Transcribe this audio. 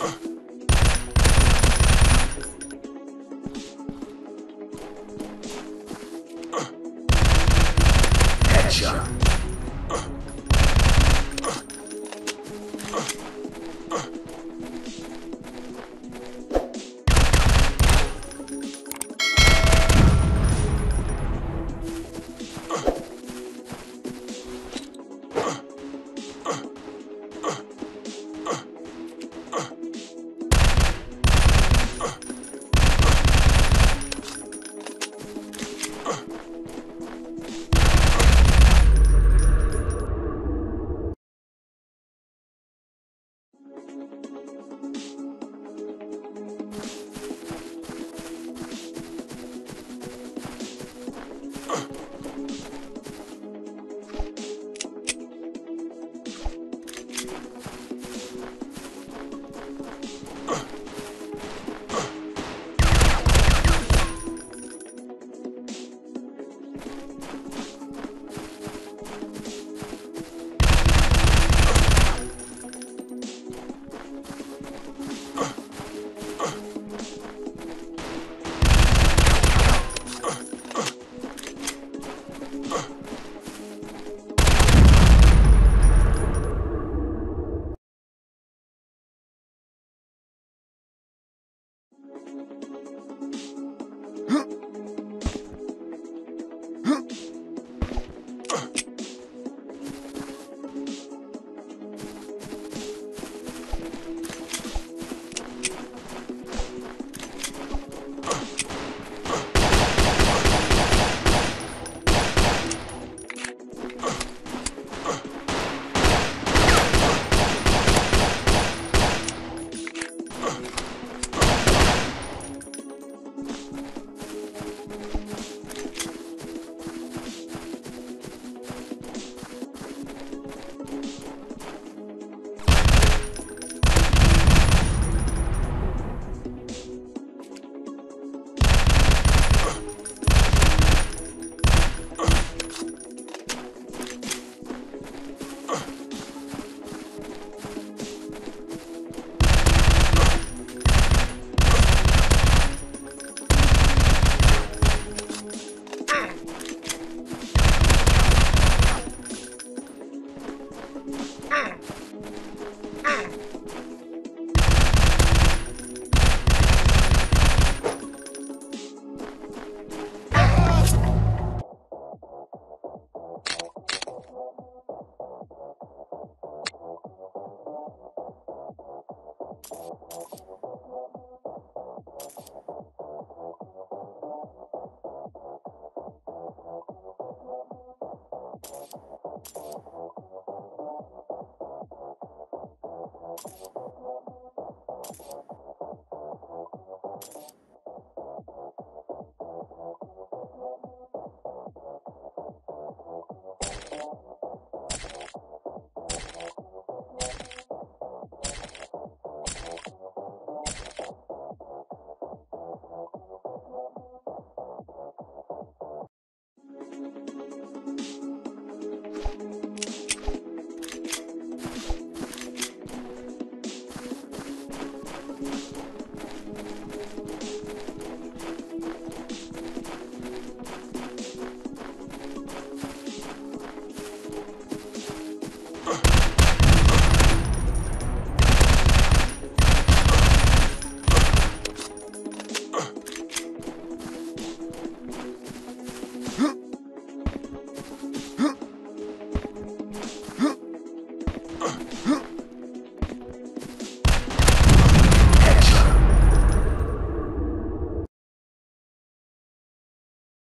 Uh. Huh?